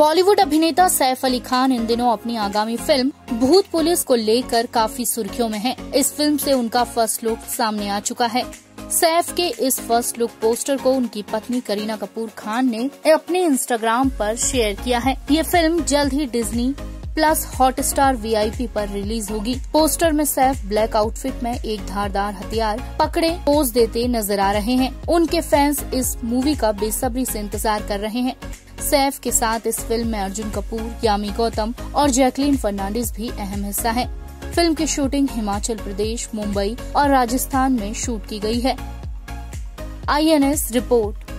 बॉलीवुड अभिनेता सैफ अली खान इन दिनों अपनी आगामी फ़िल्म भूत पुलिस को लेकर काफ़ी सुर्खियों में हैं। इस फ़िल्म से उनका फ़र्स्ट लुक सामने आ चुका है। सैफ के इस फ़र्स्ट लुक पोस्टर को उनकी पत्नी करीना कपूर खान ने अपने इंस्टाग्राम पर शेयर किया है। ये फ़िल्म जल्द ही डिज्नी प्लस हॉटस्टार वीआईपी पर रिलीज़ होगी। पोस्टर में सैफ ब्लैक आउटफिट में एक धारदार हथियार पकड़े पोज देते नज़र आ रहे हैं। उनके फैंस इस मूवी का बेसब्री से इंतज़ार कर रहे हैं। सैफ के साथ इस फ़िल्म में अर्जुन कपूर, यामी गौतम और जैकलीन फर्नांडिस भी अहम हिस्सा है। फ़िल्म की शूटिंग हिमाचल प्रदेश, मुंबई और राजस्थान में शूट की गई है। IANS report.